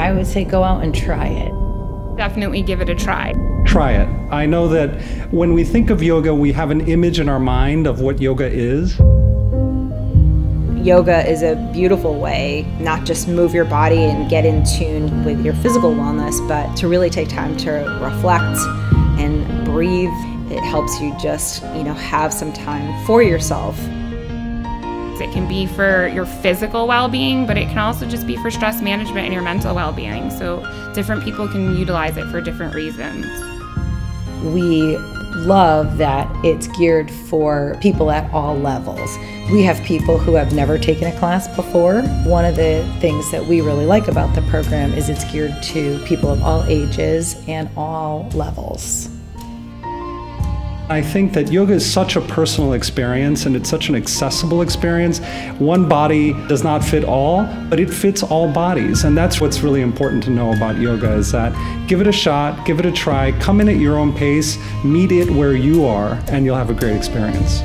I would say go out and try it. Definitely give it a try. Try it. I know that when we think of yoga, we have an image in our mind of what yoga is. Yoga is a beautiful way not just move your body and get in tune with your physical wellness, but to really take time to reflect and breathe. It helps you just, you know, have some time for yourself. It can be for your physical well being, but it can also just be for stress management and your mental well being. So, different people can utilize it for different reasons. We love that it's geared for people at all levels. We have people who have never taken a class before. One of the things that we really like about the program is it's geared to people of all ages and all levels. I think that yoga is such a personal experience and it's such an accessible experience. One body does not fit all, but it fits all bodies. And that's what's really important to know about yoga is that give it a shot, give it a try, come in at your own pace, meet it where you are, and you'll have a great experience.